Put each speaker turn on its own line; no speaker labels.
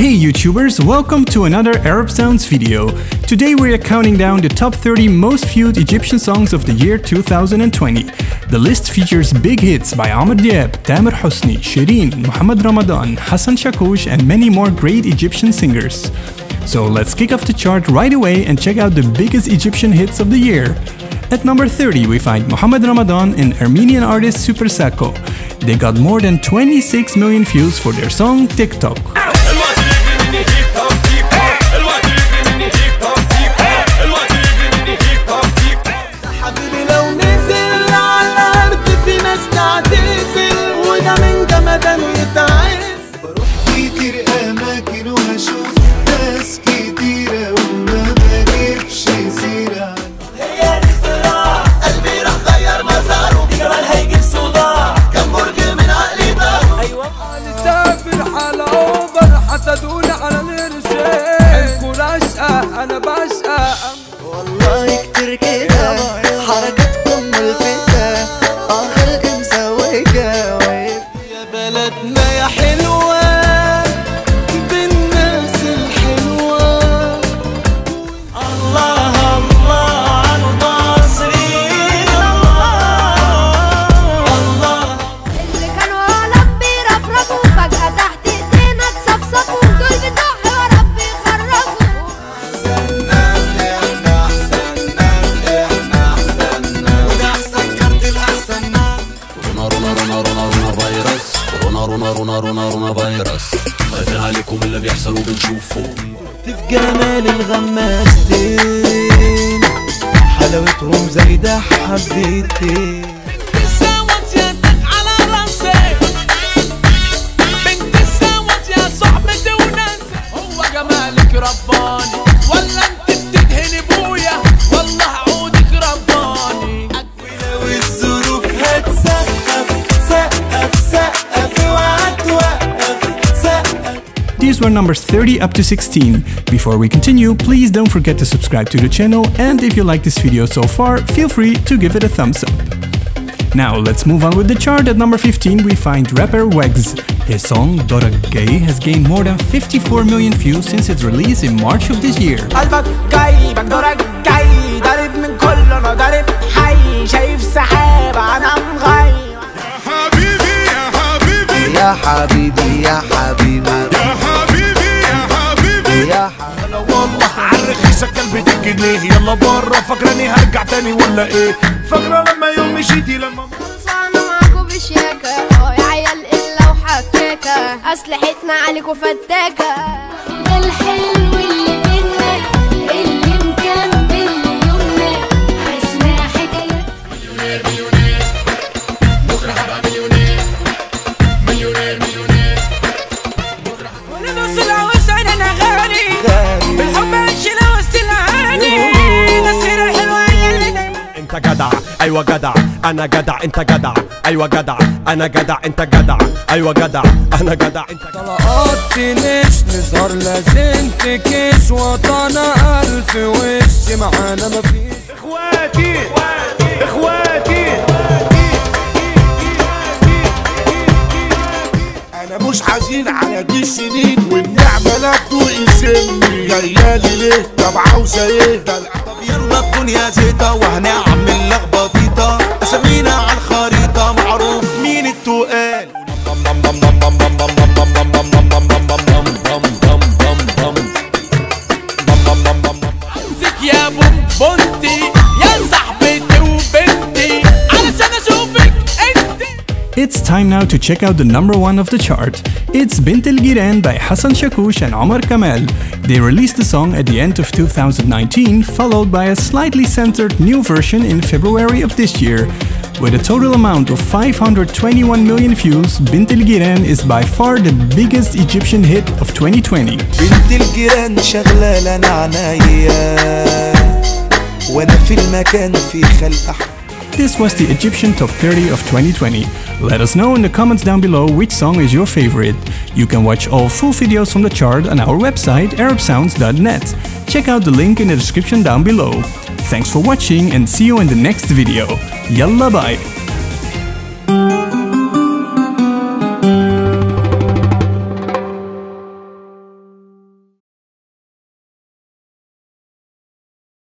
Hey YouTubers, welcome to another Arab Sounds video. Today we are counting down the top 30 most viewed Egyptian songs of the year 2020. The list features big hits by Amr Diab, Tamer Hosny, Sherine, Mohamed Ramadan, Hassan Shakosh and many more great Egyptian singers. So let's kick off the chart right away and check out the biggest Egyptian hits of the year. At number 30 we find Mohamed Ramadan and Armenian artist Super Sako. They got more than 26 million views for their song TikTok.
a tu عليكم اللي بيحصل وبنشوفه.
في جمال الغمازتين حلاوتهم زايدة حبتين
These were numbers 30 up to 16. Before we continue, please don't forget to subscribe to the channel and if you like this video so far, feel free to give it a thumbs up. Now let's move on with the chart. At number 15 we find rapper Wegz. His song Dora Gay has gained more than 54 million views since its release in March of this year.
يا حبيبي
والله عالرخيصة كلب جنيه يلا بره فاكراني هرجع تاني ولا إيه فاكرة لما يوم مشيتي لما
صعنا معاكوا بشياكة يا عيال الا وحكاكة اسلحتنا عليكوا فتاكة ده
جدع أيوه جدع أنا جدع انت جدع أيوه جدع أنا جدع انت جدع أيوه جدع أنا جدع انت جدع
طلقات تنش نزار لازم تكش وطنا ألف وش معانا مفيش
اخواتي اخواتي أنا مش حزين على دي السنين والنعمة لا تدوقي سني جايالي ليه طب عاوزة إيه ده
الدنيا زيطة
وإحنا عم نلخبطيطة اسامينا عالخ
It's time now to check out the number one of the chart. It's Bent El Geran by Hassan Shakosh and Omar Kamal. They released the song at the end of 2019, followed by a slightly censored new version in February of this year. With a total amount of 521 million views, Bent El Geran is by far the biggest Egyptian hit of 2020. This was the Egyptian Top 30 of 2020. Let us know in the comments down below which song is your favorite. You can watch all full videos from the chart on our website arabsounds.net. Check out the link in the description down below. Thanks for watching and see you in the next video. Yalla bye!